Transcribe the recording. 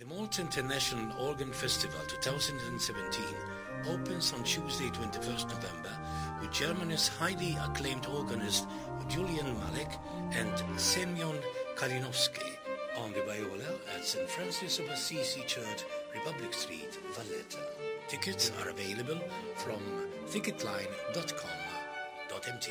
The Malta International Organ Festival 2017 opens on Tuesday 21st November with Germany's highly acclaimed organist Julian Mallek and Semjon Kalinowsky on the viola at St. Francis of Assisi Church, Republic Street, Valletta. Tickets are available from ticketline.com.mt.